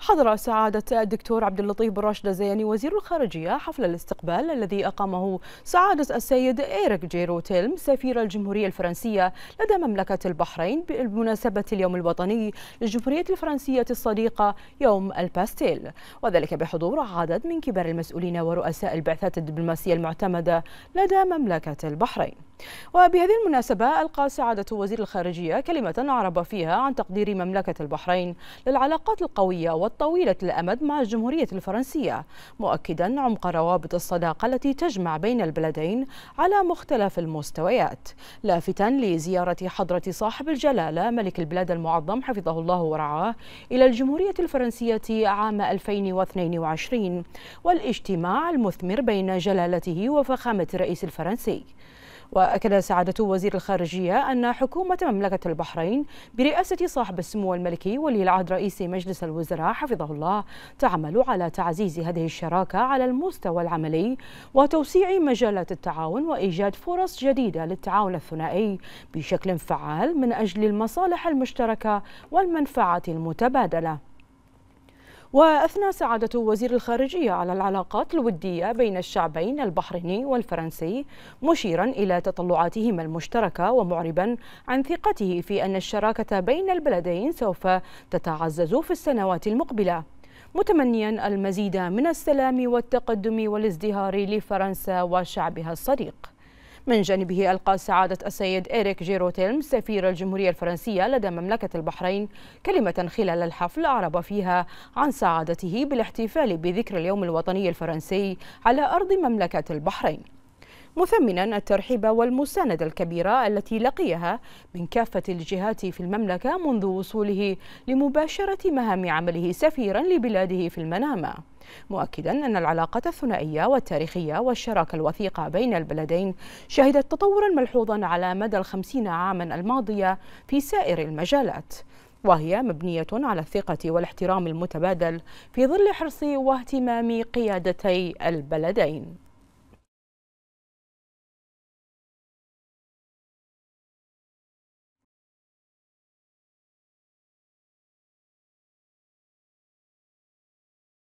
حضر سعادة الدكتور عبد اللطيف بن راشد الزياني وزير الخارجية حفل الاستقبال الذي أقامه سعادة السيد إيريك جيرو تيلم سفير الجمهورية الفرنسية لدى مملكة البحرين بمناسبة اليوم الوطني للجمهورية الفرنسية الصديقة يوم الباستيل. وذلك بحضور عدد من كبار المسؤولين ورؤساء البعثات الدبلوماسية المعتمدة لدى مملكة البحرين. وبهذه المناسبة ألقى سعادة وزير الخارجية كلمة أعرب فيها عن تقدير مملكة البحرين للعلاقات القوية والطويلة الأمد مع الجمهورية الفرنسية مؤكدا عمق روابط الصداقة التي تجمع بين البلدين على مختلف المستويات. لافتا لزيارة حضرة صاحب الجلالة ملك البلاد المعظم حفظه الله ورعاه إلى الجمهورية الفرنسية عام 2022 والاجتماع المثمر بين جلالته وفخامة الرئيس الفرنسي. وأكد سعادة وزير الخارجية أن حكومة مملكة البحرين برئاسة صاحب السمو الملكي ولي العهد رئيس مجلس الوزراء حفظه الله تعمل على تعزيز هذه الشراكة على المستوى العملي وتوسيع مجالات التعاون وإيجاد فرص جديدة للتعاون الثنائي بشكل فعال من أجل المصالح المشتركة والمنفعة المتبادلة. وأثنى سعادة وزير الخارجية على العلاقات الودية بين الشعبين البحريني والفرنسي مشيرا إلى تطلعاتهما المشتركة ومعربا عن ثقته في أن الشراكة بين البلدين سوف تتعزز في السنوات المقبلة. متمنيا المزيد من السلام والتقدم والازدهار لفرنسا وشعبها الصديق. من جانبه ألقى سعادة السيد إيريك جيروتيلم سفير الجمهورية الفرنسية لدى مملكة البحرين كلمة خلال الحفل أعرب فيها عن سعادته بالاحتفال بذكر اليوم الوطني الفرنسي على أرض مملكة البحرين. مثمنا الترحيب والمساندة الكبيرة التي لقيها من كافة الجهات في المملكة منذ وصوله لمباشرة مهام عمله سفيرا لبلاده في المنامة مؤكدا أن العلاقة الثنائية والتاريخية والشراكة الوثيقة بين البلدين شهدت تطورا ملحوظا على مدى الخمسين عاما الماضية في سائر المجالات. وهي مبنية على الثقة والاحترام المتبادل في ظل حرص واهتمام قيادتي البلدين.